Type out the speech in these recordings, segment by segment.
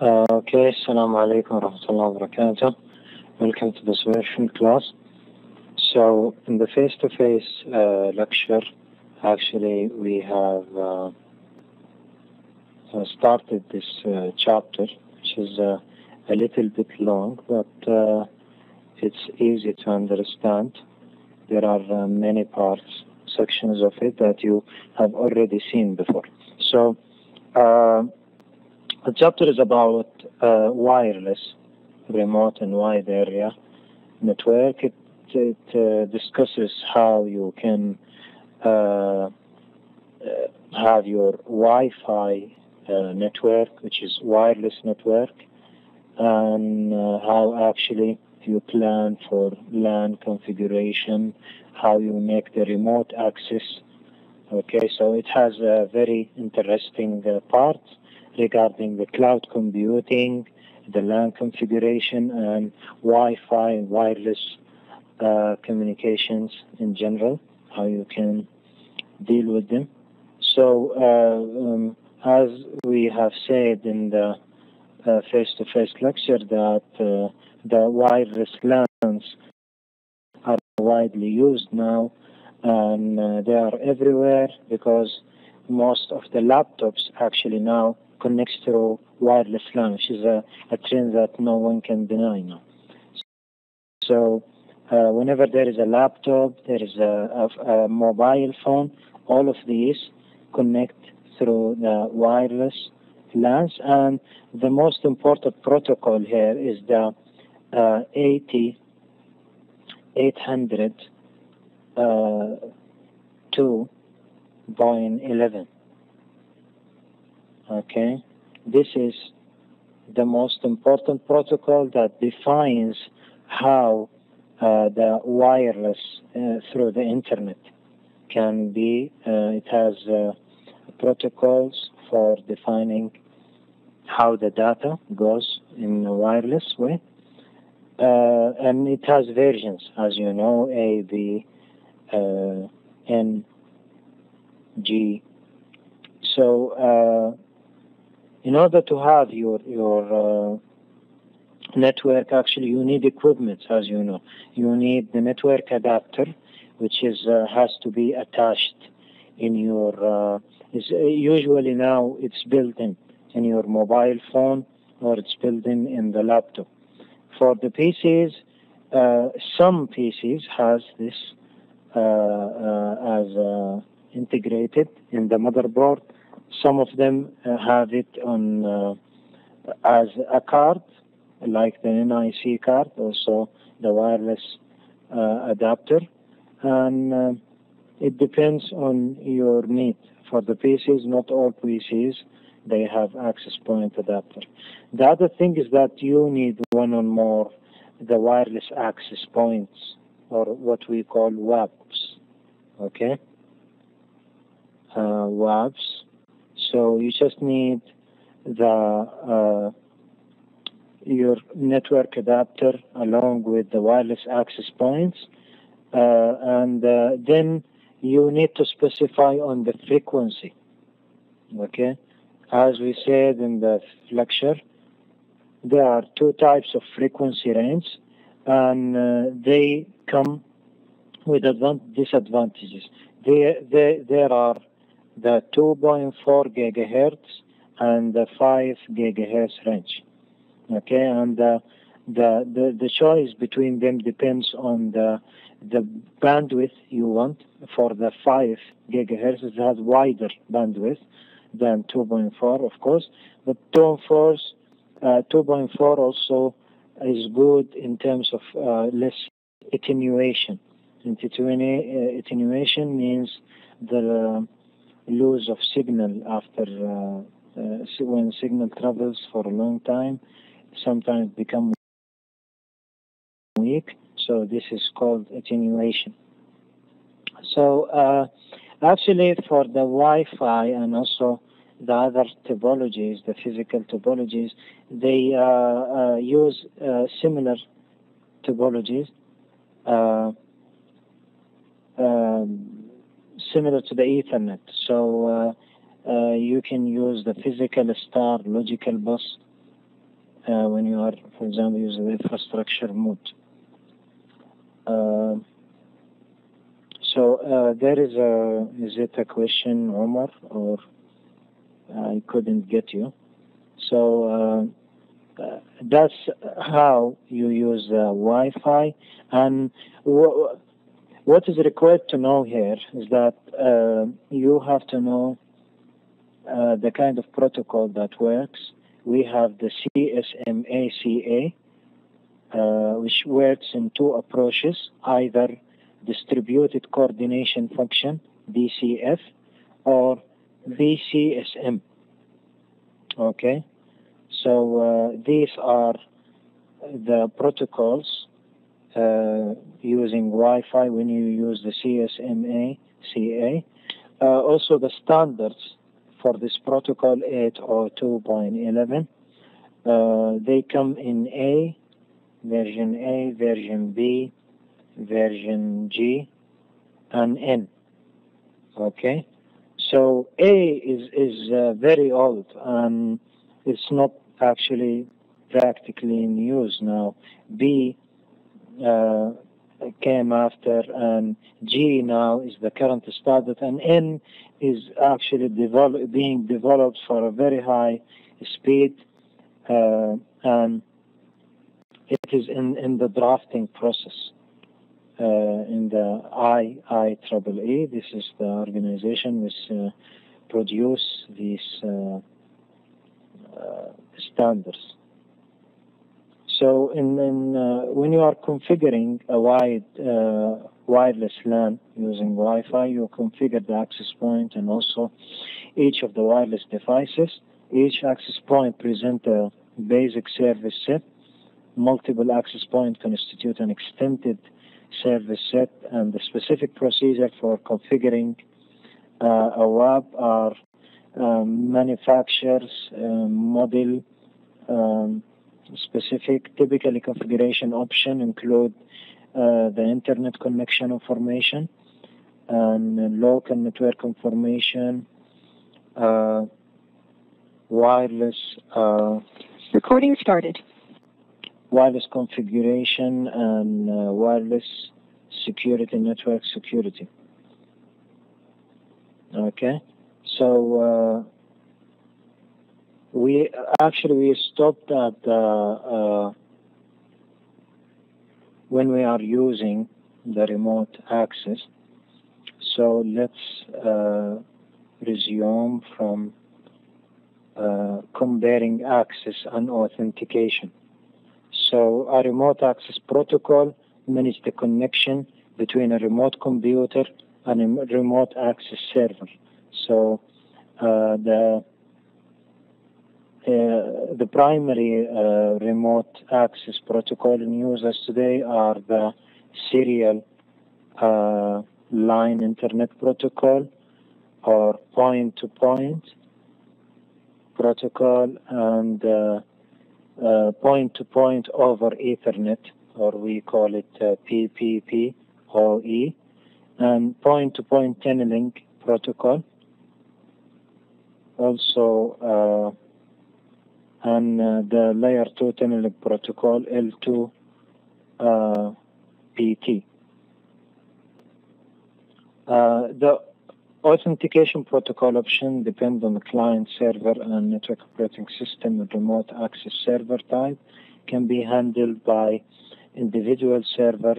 Uh, okay, Assalamu alaikum wa rahmatullahi. Welcome to this version class. So, in the face to face lecture, actually, we have uh, uh, started this uh, chapter, which is uh, a little bit long, but uh, it's easy to understand. There are uh, many parts, sections of it that you have already seen before. So, uh, the chapter is about uh, wireless, remote and wide area network. It, it uh, discusses how you can uh, uh, have your Wi-Fi uh, network, which is wireless network, and uh, how actually you plan for LAN configuration, how you make the remote access. Okay, so it has a very interesting part regarding the cloud computing, the LAN configuration, and Wi-Fi and wireless uh, communications in general, how you can deal with them. So, uh, um, as we have said in the uh, face-to-face lecture, that uh, the wireless LANs are widely used now, and uh, they are everywhere because most of the laptops actually now connects through wireless LAN, which is a, a trend that no one can deny now. So, uh, whenever there is a laptop, there is a, a, a, mobile phone, all of these connect through the wireless LANs. And the most important protocol here is the uh, 80 800 uh, 2.11 okay? This is the most important protocol that defines how uh, the wireless uh, through the internet can be uh, it has protocols for defining how the data goes in a wireless way. And it has versions as you know A, B, N, G. So in order to have your your uh, network actually you need equipment as you know. You need the network adapter which is uh, has to be attached in your uh, is usually now it's built in in your mobile phone or it's built in in the laptop. For the PCs some PCs has this as integrated in the motherboard some of them uh, have it on uh, as a card, like the NIC card, also the wireless uh, adapter, and it depends on your need. For the PCs, not all PCs they have access point adapter. The other thing is that you need one or more the wireless access points, or what we call WAPs. Okay, uh, WAPs so you just need the uh, your network adapter along with the wireless access points, uh, and uh, then you need to specify on the frequency. Okay, as we said in the lecture, there are two types of frequency range, and uh, they come with disadvantages. There, there, there are the 2.4 gigahertz and the 5 gigahertz range. Okay, and the, the, the, the choice between them depends on the, the bandwidth you want. For the 5 gigahertz, it has wider bandwidth than 2.4, of course, but 2.4 uh, 2.4 also is good in terms of uh, less attenuation. And attenuation means the lose of signal after uh, uh, when signal travels for a long time sometimes become weak. So this is called attenuation. So uh, actually for the Wi-Fi and also the other topologies the physical topologies they uh, uh, use uh, similar topologies um, similar to the Ethernet. So uh, uh, you can use the physical star logical bus uh, when you are, for example, using the infrastructure mode. Uh, so there is a, is it a question, Omar, or I couldn't get you? So that's how you use Wi-Fi. And what is required to know here is that uh, you have to know uh, the kind of protocol that works. We have the CSMA-CA, uh, which works in two approaches, either distributed coordination function, DCF, or VCSM. Okay, so uh, these are the protocols uh, using Wi-Fi when you use the CSMA CA. Uh, also the standards for this protocol 802.11. Uh, they come in A, version A, version B, version G, and N. Okay, so A is is uh, very old and it's not actually practically in use now. B uh, came after, and G now is the current standard, and N is actually develop, being developed for a very high speed, uh, and it is in, in the drafting process. Uh, in the IEEE, this is the organization which uh, produce these uh, uh, standards. So in, in uh, when you are configuring a wide uh, wireless LAN using Wi-Fi, you configure the access point and also each of the wireless devices. Each access point present a basic service set. Multiple access points constitute an extended service set, and the specific procedure for configuring uh, a WAP are um, manufacturers, um, model, um, specific typically configuration option include uh, the internet connection information and local network information, uh, wireless. Uh, Recording started. Wireless configuration and uh, wireless security, network security. Okay, so uh, we actually we stopped at uh, uh, when we are using the remote access. So let's uh, resume from uh, comparing access and authentication. So a remote access protocol manages the connection between a remote computer and a remote access server. So uh, the the primary uh, remote access protocol in use today are the serial uh, line internet protocol or point-to-point protocol and point-to-point -point over Ethernet or we call it PPP OE and point-to-point -point tunneling protocol. Also uh, and uh, the layer 2 tunneling protocol L2 uh, PT. Uh, the authentication protocol option depends on the client server and network operating system and remote access server type can be handled by individual server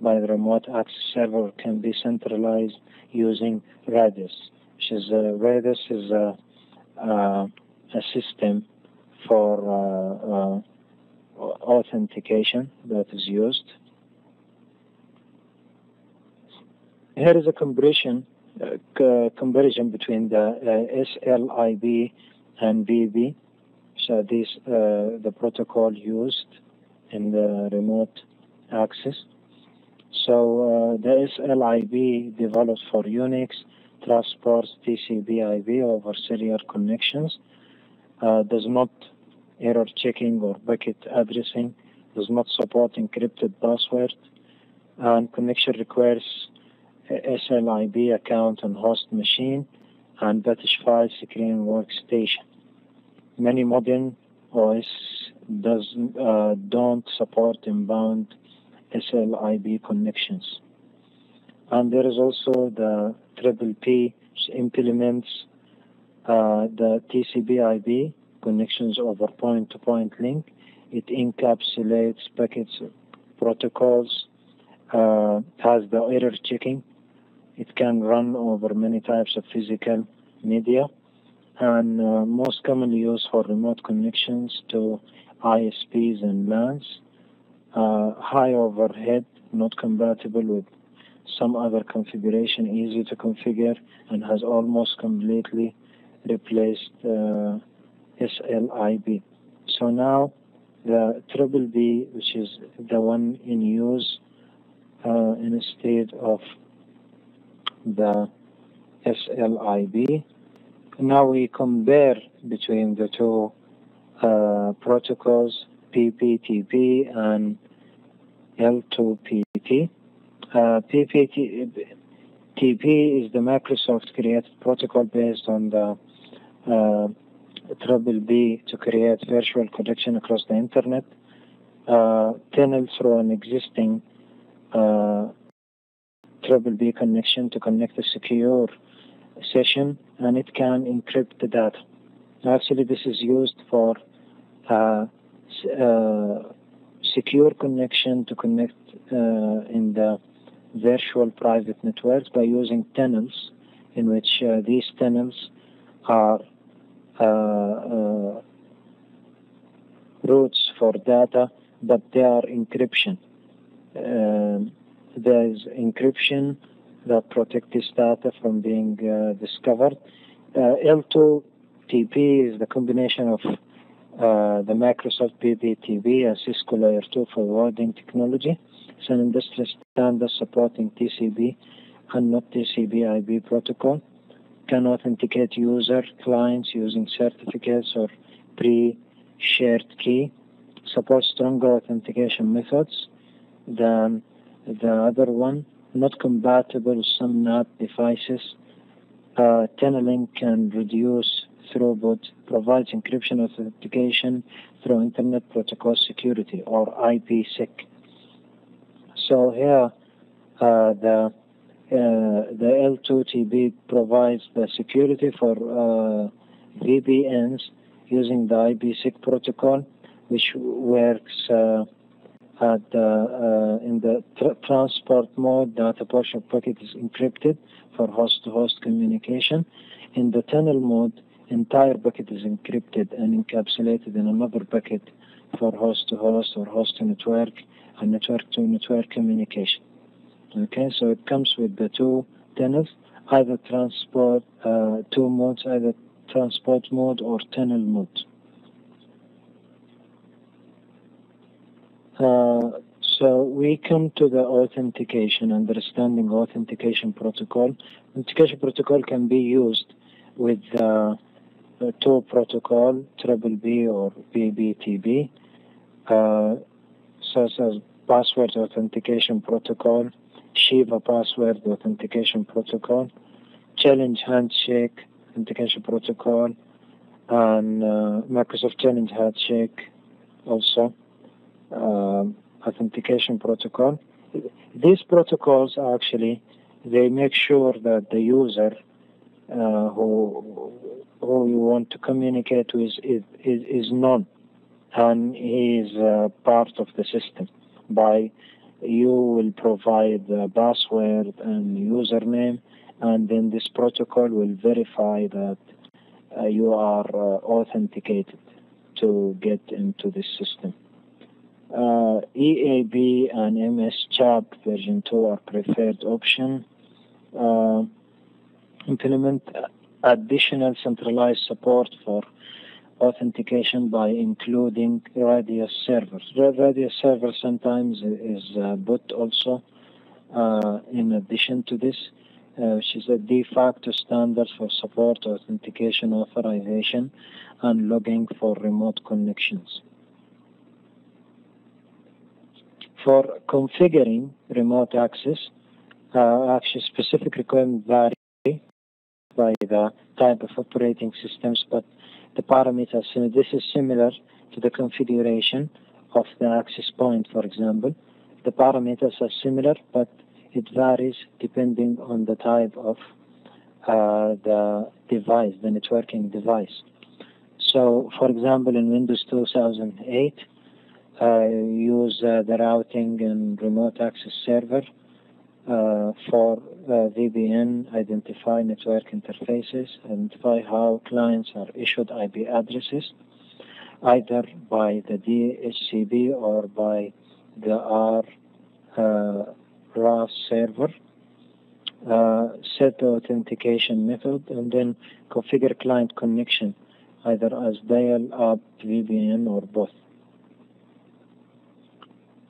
by the remote access server can be centralized using Radius which is uh, Radius is a, uh, a system for uh, uh, authentication that is used. Here is a comparison, uh, comparison between the SLIP and VB. So this the protocol used in the remote access. So uh, the SLIP developed for Unix transports TCP/IP over serial connections. Uh, does not error checking or packet addressing, does not support encrypted password, and connection requires SLIP account on host machine and British file screen workstation. Many modern OS does uh, don't support inbound SLIP connections. And there is also the triple P implements uh, the TCP/IP connections over point-to-point link. It encapsulates packets protocols, uh, has the error checking. It can run over many types of physical media and uh, most commonly used for remote connections to ISPs and LANs. Uh, high overhead, not compatible with some other configuration, easy to configure, and has almost completely replaced uh, SLIP. So now the triple P, which is the one in use uh, instead of the SLIP. Now we compare between the two uh, protocols, PPTP and L2PT. Uh, PPTP is the Microsoft created protocol based on the uh, triple P to create virtual connection across the internet, uh, tunnel through an existing uh, triple P connection to connect a secure session and it can encrypt the data. Actually, this is used for uh, uh, secure connection to connect uh, in the virtual private networks by using tunnels in which uh, these tunnels are routes for data, but they are encryption. Um, there is encryption that protects this data from being uh, discovered. Uh, L2TP is the combination of uh, the Microsoft PPTP and Cisco Layer 2 forwarding technology. It's an industry standard supporting TCP and not TCP IP protocol. Can authenticate user clients using certificates or pre-shared key. Supports stronger authentication methods than the other one not compatible with some NAT devices. Uh, tunneling can reduce throughput, provides encryption authentication through Internet Protocol Security or IPsec. So here, uh, the the L2TP provides the security for uh, VPNs using the IPsec protocol, which works uh, at uh, in the tr transport mode, data portion packet is encrypted for host-to-host -host communication. In the tunnel mode, entire packet is encrypted and encapsulated in another packet for host-to-host -host or host-to-network and network-to-network communication. Okay, so it comes with the two tunnels, either transport, uh, two modes, either transport mode or tunnel mode. Uh, so we come to the authentication, understanding authentication protocol. Authentication protocol can be used with uh, two protocol, triple P or PPTP, uh, such as password authentication protocol, Shiva password authentication protocol, challenge handshake authentication protocol, and uh, Microsoft Challenge handshake also uh, authentication protocol. These protocols actually they make sure that the user uh, who who you want to communicate with is, is, is known and he is uh, part of the system by you will provide the password and username and then this protocol will verify that uh, you are uh, authenticated to get into this system. Uh, EAP and MS CHAP version 2 are preferred option. Uh, implement additional centralized support for authentication by including Radius servers. Radius server sometimes is uh, also uh, in addition to this, uh, which is a de facto standard for support authentication authorization and logging for remote connections. For configuring remote access, uh, actually specific requirements vary by the type of operating systems, but the parameters, this is similar to the configuration of the access point, for example. The parameters are similar, but it varies depending on the type of uh, the device, the networking device. So, for example, in Windows 2008, uh, use uh, the routing and remote access server uh, for uh, identify network interfaces, identify how clients are issued IP addresses, either by the DHCP or by the R uh, RAS server. Uh, set the authentication method and then configure client connection either as dial-up VPN or both.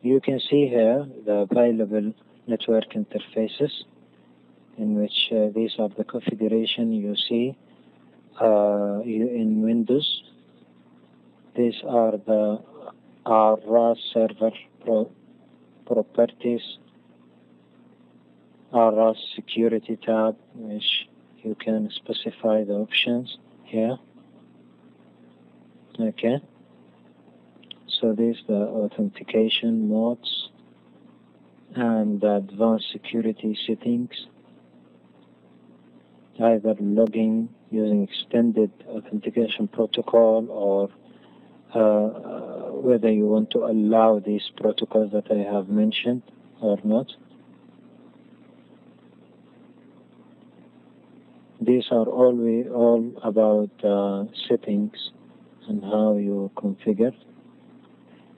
You can see here the available network interfaces in which uh, these are the configuration you see uh, in Windows. These are the our server pro properties, our security tab, which you can specify the options here. Okay. So these the authentication modes and advanced security settings, either logging using extended authentication protocol or uh, whether you want to allow these protocols that I have mentioned or not. These are all, we, all about uh, settings and how you configure.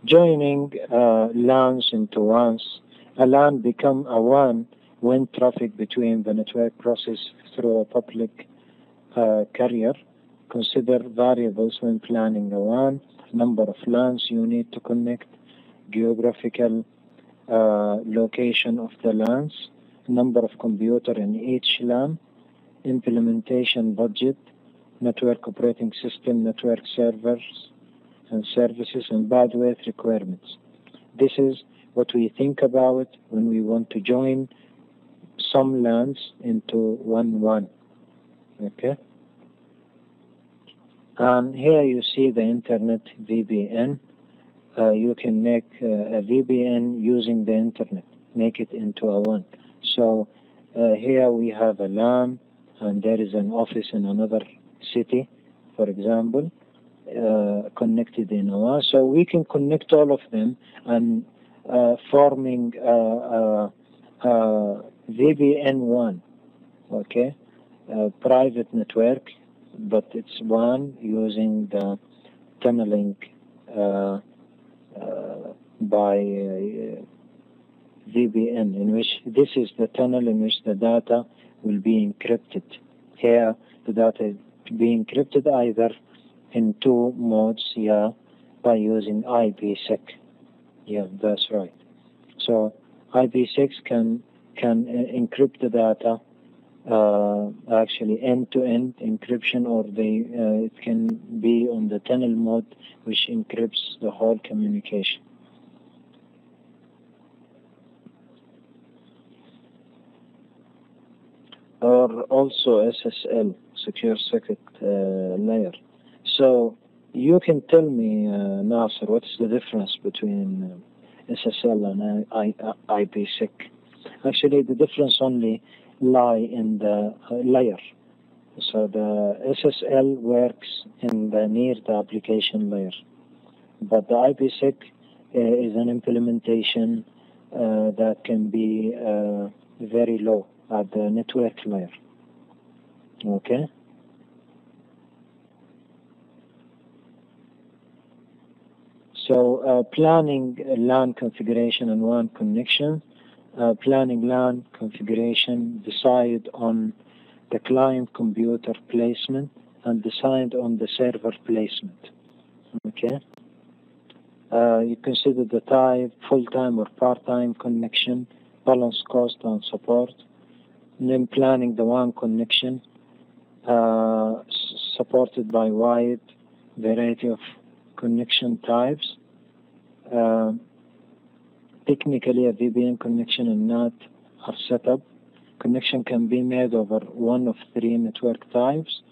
Joining uh, LANs into WANs a LAN become a WAN when traffic between the network process through a public uh, carrier. Consider variables when planning a WAN, number of LANs you need to connect, geographical uh, location of the LANs, number of computer in each LAN, implementation budget, network operating system, network servers and services, and bandwidth requirements. This is what we think about when we want to join some LANs into one WAN. Okay. And here you see the internet VPN. Uh, you can make uh, a VPN using the internet, make it into a WAN. So uh, here we have a LAN, and there is an office in another city, for example, uh, connected in a WAN. So we can connect all of them and Uh, forming uh, uh, uh VPN1, okay, private network, but it's one using the tunneling uh, by VPN, in which this is the tunnel in which the data will be encrypted. Here, the data will be encrypted either in two modes, yeah, by using IPsec. Yeah, that's right. So IPsec can can encrypt the data uh, actually end-to-end encryption, or they uh, it can be on the tunnel mode, which encrypts the whole communication. Or also SSL, secure socket uh, layer. So you can tell me, uh, Nasser, what is the difference between uh, SSL and IPsec? Actually, the difference only lie in the uh, layer. So the SSL works in the near the application layer, but the IPsec uh, is an implementation uh, that can be uh, very low at the network layer. Okay. So uh, planning LAN configuration and WAN connection, uh, planning LAN configuration, decide on the client computer placement and decide on the server placement. Okay. Uh, you consider the type, full-time or part-time connection, balance cost and support. And then planning the WAN connection, uh, supported by wide variety of connection types. Uh, technically, a VPN connection and NAT are set up. Connection can be made over one of three network types,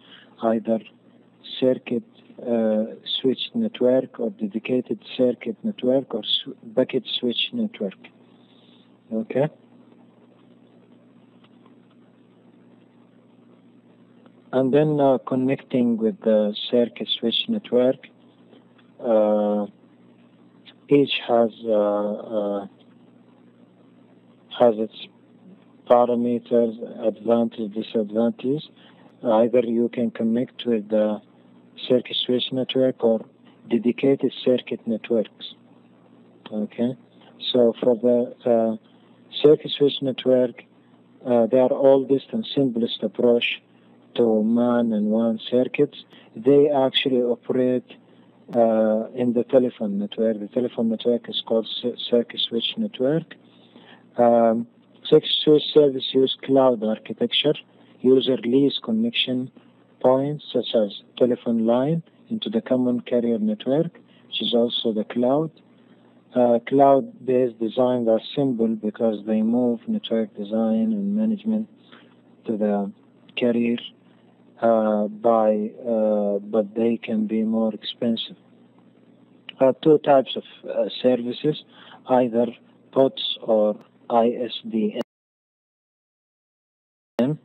either circuit uh, switch network or dedicated circuit network or sw- packet switch network. Okay. And then uh, connecting with the circuit switch network, uh, each has uh, uh, has its parameters, advantage, disadvantage. Either you can connect with the circuit switch network or dedicated circuit networks. Okay, so for the uh, circuit switch network, uh, they are oldest and simplest approach to MAN and WAN circuits. They actually operate uh, in the telephone network. The telephone network is called circuit switch network. Um, circuit switch service use cloud architecture. User lease connection points such as telephone line into the common carrier network, which is also the cloud. Uh, cloud-based designs are simple because they move network design and management to the carrier uh, by, uh, but they can be more expensive. Uh, two types of uh, services, either POTS or ISDN. Uh,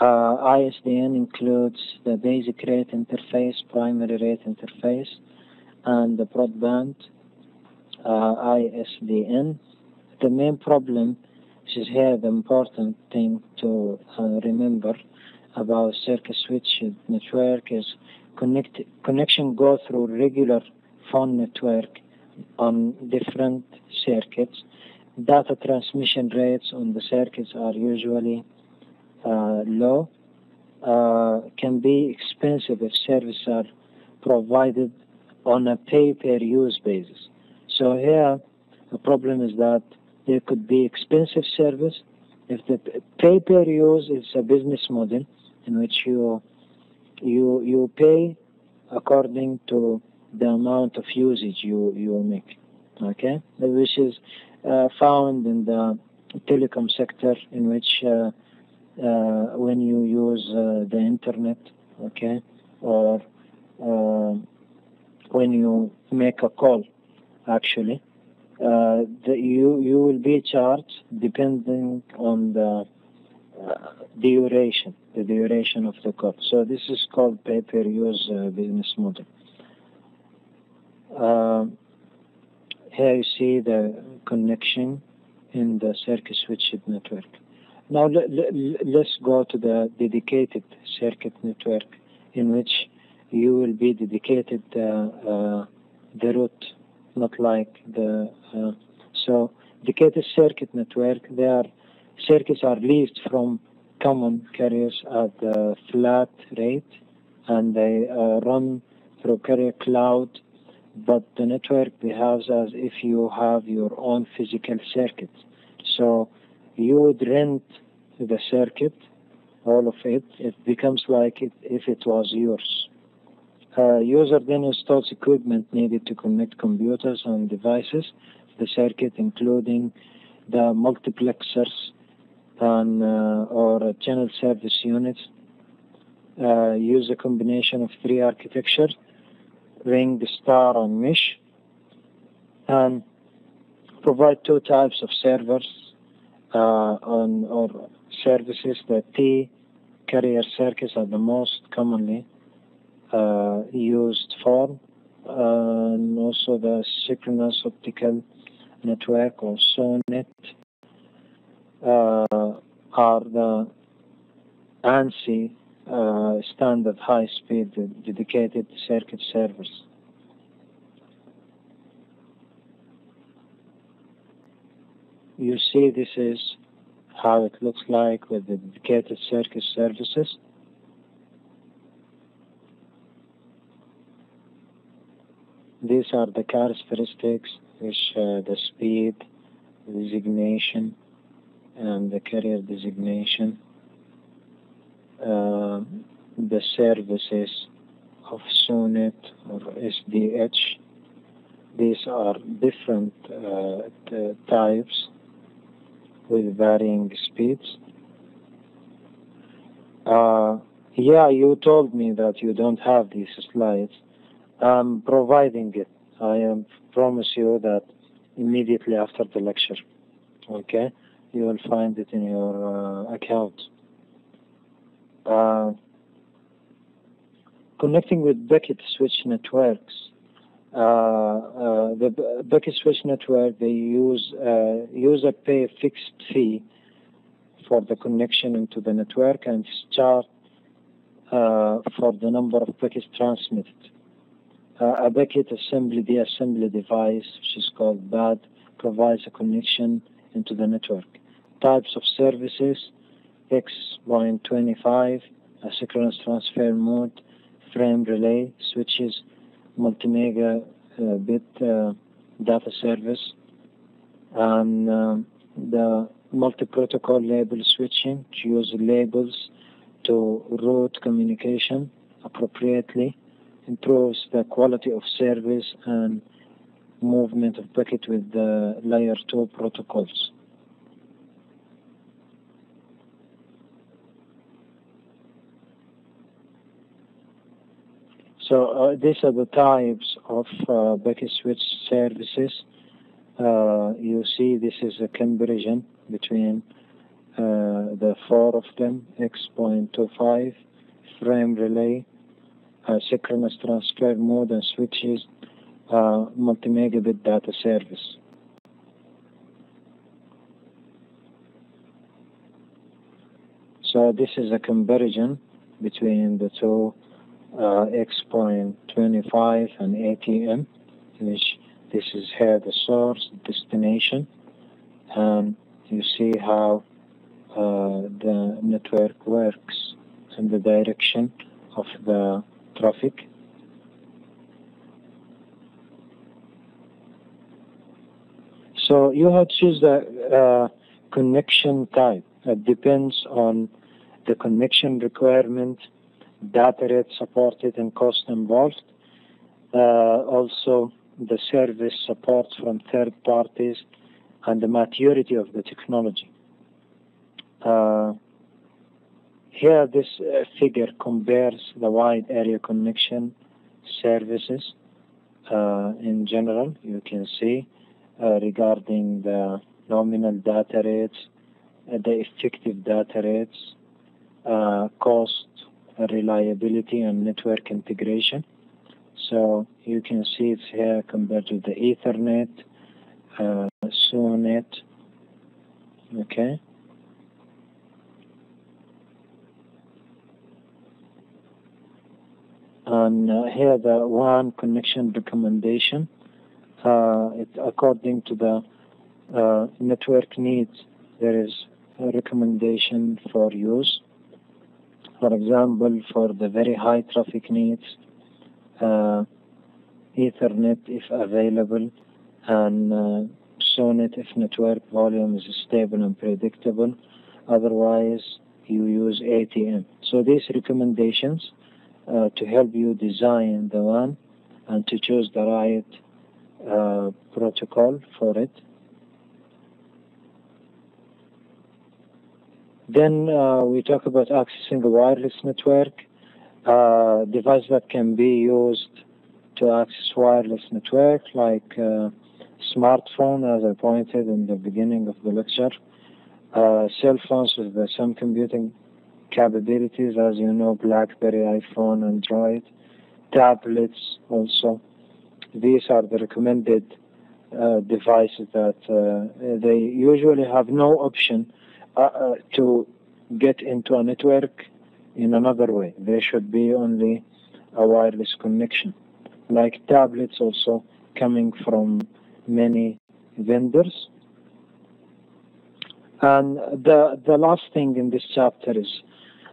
ISDN includes the basic rate interface, primary rate interface, and the broadband uh, ISDN. The main problem, is here the important thing to remember about circuit switch network is connect, connection go through regular phone network on different circuits. Data transmission rates on the circuits are usually uh, low uh, can be expensive if services are provided on a pay-per-use basis. So here, the problem is that there could be expensive service. If the pay-per-use is a business model in which you you you pay according to the amount of usage you you make, okay, which is uh, found in the telecom sector in which uh, uh, when you use uh, the internet, okay, or uh, when you make a call, actually, uh, the, you you will be charged depending on the duration, the duration of the call. So this is called pay-per-use uh, business model. Um, here you see the connection in the circuit switched network. Now let, let, us go to the dedicated circuit network in which you will be dedicated uh, uh, the route, not like the uh, so dedicated circuit network. Their circuits are leased from common carriers at a flat rate, and they uh, run through carrier cloud. But the network behaves as if you have your own physical circuit. So you would rent the circuit, all of it, it becomes like it, if it was yours. Uh, user then installs equipment needed to connect computers and devices the circuit, including the multiplexers and uh, or channel service units. Uh, use a combination of three architectures: ring, the star, and mesh, and provide two types of servers uh, on or services. The T carrier circuits are the most commonly uh, used form, uh, and also the synchronous optical network or SONET uh, are the ANSI uh, standard high-speed dedicated circuit servers. You see this is how it looks like with the dedicated circuit services. These are the characteristics which uh, the speed, designation, and the carrier designation, uh, the services of SONET or SDH. These are different uh, types with varying speeds. Uh, Yeah, you told me that you don't have these slides. I'm providing it. I um, promise you that immediately after the lecture. Okay, you will find it in your uh, account. Uh, connecting with packet switch networks. Uh, uh the packet switch network they use uh, user pay a fixed fee for the connection into the network and charge uh, for the number of packets transmitted. A packet assembly, the assembly device, which is called PAD, provides a connection into the network. Types of services, X.25, asynchronous transfer mode, frame relay, switches, multimega uh, bit uh, data service, and um, the multi-protocol label switching to use labels to route communication appropriately, improves the quality of service and movement of packet with the layer 2 protocols. So uh, these are the types of uh, packet switch services. Uh, you see this is a comparison between the four of them, X.25, frame relay, synchronous transfer mode and switches, uh, multi-megabit data service. So this is a comparison between the two uh, X.25 and ATM, which this is here the source, destination, and you see how uh, the network works in the direction of the traffic. So you have to choose the uh, connection type. It depends on the connection requirement, data rate supported and cost involved. Uh, also, the service support from third parties and the maturity of the technology. Uh, here, this uh, figure compares the wide area connection services uh, in general. You can see uh, regarding the nominal data rates, uh, the effective data rates, cost, reliability, and network integration. So you can see it's here compared to the Ethernet, uh, SONET, okay. and uh, here the WAN connection recommendation uh, according to the uh, network needs there is a recommendation for use for example for the very high traffic needs uh, ethernet if available and uh, sonet if network volume is stable and predictable otherwise you use ATM so these recommendations uh, to help you design the WAN and to choose the right uh, protocol for it. Then uh, we talk about accessing a wireless network, uh, device that can be used to access wireless network like uh, smartphone as I pointed in the beginning of the lecture, uh, cell phones with some computing capabilities, as you know, BlackBerry, iPhone, Android, tablets also. These are the recommended uh, devices that they usually have no option uh, uh to get into a network in another way. There should be only a wireless connection. Like tablets also coming from many vendors. And the, the last thing in this chapter is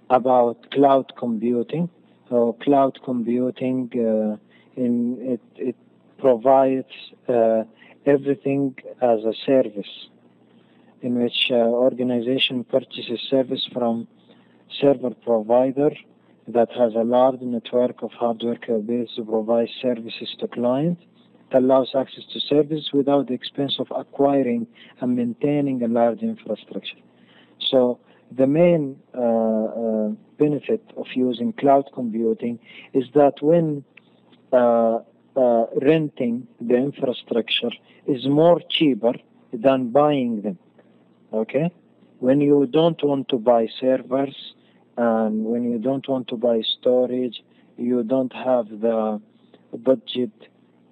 about cloud computing. So cloud computing, uh, in it, it provides uh, everything as a service, in which uh, organization purchases service from server provider that has a large network of hardware capabilities to provide services to client. It allows access to service without the expense of acquiring and maintaining a large infrastructure. So the main uh, uh, benefit of using cloud computing is that when uh, uh, renting the infrastructure is more cheaper than buying them. Okay? When you don't want to buy servers and when you don't want to buy storage, you don't have the budget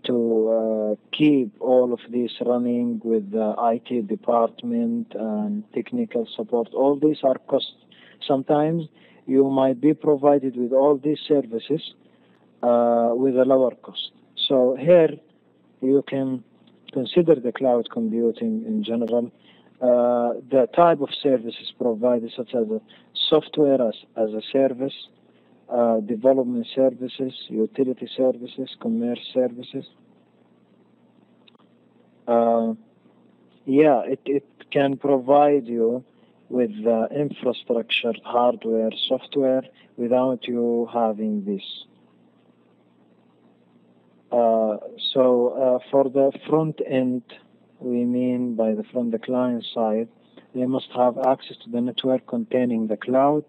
to uh, keep all of this running with the IT department and technical support. All these are costs. Sometimes you might be provided with all these services uh, with a lower cost. So here you can consider the cloud computing in general. Uh, the type of services provided, such as software as, as a service, uh, development services, utility services, commerce services. Uh, yeah, it, it can provide you with infrastructure, hardware, software without you having this. Uh, so uh, for the front end, we mean by the from the client side, they must have access to the network containing the cloud,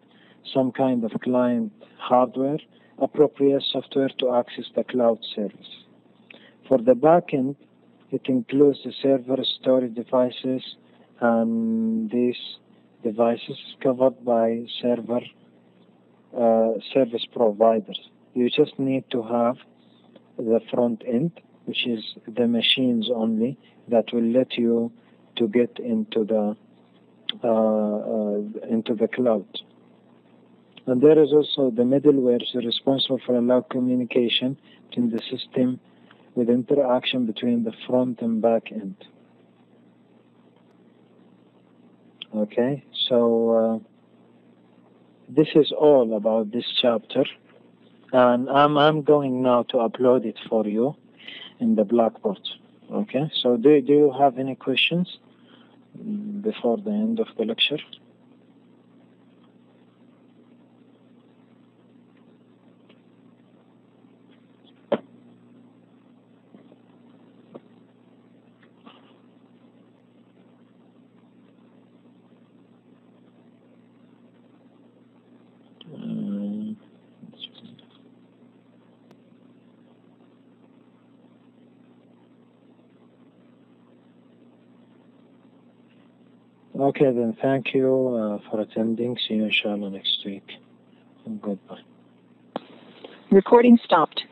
some kind of client hardware, appropriate software to access the cloud service. For the backend, it includes the server storage devices and these devices covered by server uh, service providers. You just need to have the front end, which is the machines only, that will let you to get into the uh, uh, into the cloud. And there is also the middleware is responsible for allow communication between the system with interaction between the front and back end. Okay, so uh, this is all about this chapter, and I'm I'm going now to upload it for you in the Blackboard. Okay, so do do you have any questions before the end of the lecture? Um, Okay, then thank you uh, for attending. See you inshallah next week. Goodbye. Recording stopped.